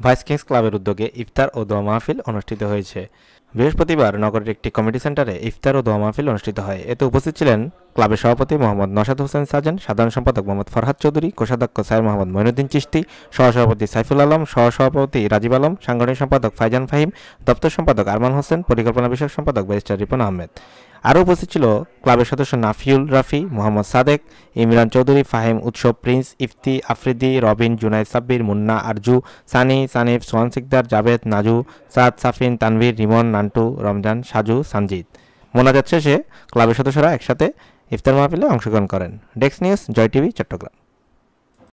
Vice Kings ক্লাবের উদ্যোগে ইফতার ও দোয়া মাহফিল অনুষ্ঠিত হয়েছে। বৃহস্পতিবার নগরের একটি কমিটি সেন্টারে ইফতার ও দোয়া মাহফিল অনুষ্ঠিত হয়। এতে উপস্থিত ছিলেন ক্লাবের সভাপতি মোহাম্মদ নসাদ হোসেন সাজেন, সাধারণ সম্পাদক মোহাম্মদ ফরহাদ চৌধুরী, কোষাধ্যক্ষ সাইর মোহাম্মদ মইনুদ্দিন চিস্তি সহসভাপতি সাইফুল আলম, সহসভাপতি রাজীব আলম, সাংগঠনিক সম্পাদক ফাইজান ফাহিম, দপ্তর সম্পাদক আরমান হোসেন, পরিকল্পনা বিষয়ক সম্পাদক ব্যারিস্টার রিপন আহমেদ। আরও উপস্থিত ছিল ক্লাবের সদস্য নাফিউল রাফি, মোহাম্মদ সাদেক, ইমরান চৌধুরী, ফাহিম উৎসব প্রিন্স, ইফতি আফ্রিদি, রবিন, জুনাইদ সাব্বির, মুন্না আরজু, সানি, সানিফ, সোহান সিকদার, জাভেদ, নাজু, সাদ, সাফিন, তানভীর, রিমন, নান্টু, রমজান, সাজু, সানজিদ। মোনাজাত শেষে ক্লাবের সদস্যরা একসাথে ইফতার মাহফিলে অংশগ্রহণ করেন। ডেক্স নিউজ জয় টিভি চট্টগ্রাম।